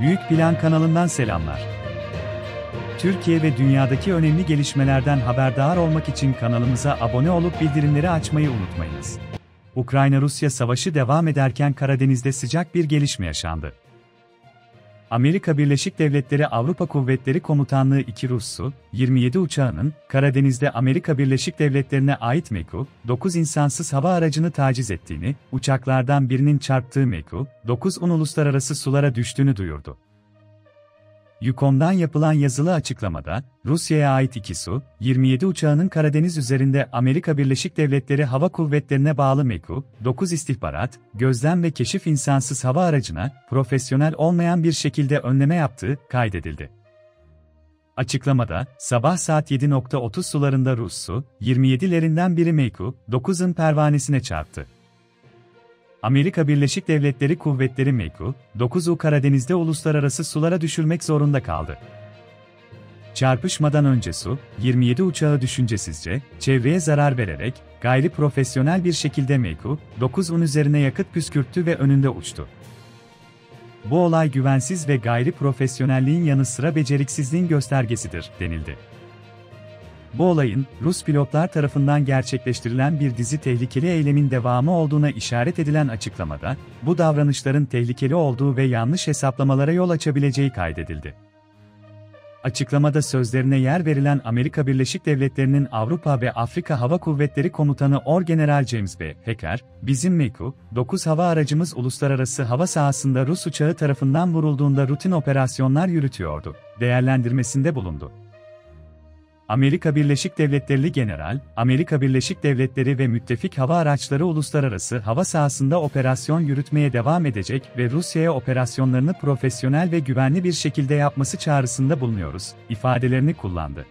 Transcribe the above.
Büyük Plan kanalından selamlar. Türkiye ve dünyadaki önemli gelişmelerden haberdar olmak için kanalımıza abone olup bildirimleri açmayı unutmayınız. Ukrayna-Rusya savaşı devam ederken Karadeniz'de sıcak bir gelişme yaşandı. Amerika Birleşik Devletleri Avrupa Kuvvetleri Komutanlığı 2 Rus Su-27 uçağının, Karadeniz'de Amerika Birleşik Devletleri'ne ait MiG-9 insansız hava aracını taciz ettiğini, uçaklardan birinin çarptığı MiG-9'un uluslararası sulara düştüğünü duyurdu. Yukom'dan yapılan yazılı açıklamada, Rusya'ya ait iki Su-27 uçağının Karadeniz üzerinde Amerika Birleşik Devletleri Hava Kuvvetleri'ne bağlı MiG-9 istihbarat, gözlem ve keşif insansız hava aracına, profesyonel olmayan bir şekilde önleme yaptığı kaydedildi. Açıklamada, sabah saat 7.30 sularında Rus Su-27'lerinden biri MiG-9'un pervanesine çarptı. Amerika Birleşik Devletleri Kuvvetleri MEKU, 9'u Karadeniz'de uluslararası sulara düşürmek zorunda kaldı. Çarpışmadan önce Su, 27 uçağı düşüncesizce, çevreye zarar vererek, gayri profesyonel bir şekilde MEKU, 9'un üzerine yakıt püskürttü ve önünde uçtu. Bu olay güvensiz ve gayri profesyonelliğin yanı sıra beceriksizliğin göstergesidir, denildi. Bu olayın, Rus pilotlar tarafından gerçekleştirilen bir dizi tehlikeli eylemin devamı olduğuna işaret edilen açıklamada, bu davranışların tehlikeli olduğu ve yanlış hesaplamalara yol açabileceği kaydedildi. Açıklamada sözlerine yer verilen Amerika Birleşik Devletleri'nin Avrupa ve Afrika Hava Kuvvetleri Komutanı Orgeneral James B. Hecker, bizim MiG-9 hava aracımız uluslararası hava sahasında Rus uçağı tarafından vurulduğunda rutin operasyonlar yürütüyordu, değerlendirmesinde bulundu. Amerika Birleşik Devletleri General, Amerika Birleşik Devletleri ve müttefik hava araçları uluslararası hava sahasında operasyon yürütmeye devam edecek ve Rusya'ya operasyonlarını profesyonel ve güvenli bir şekilde yapması çağrısında bulunuyoruz, ifadelerini kullandı.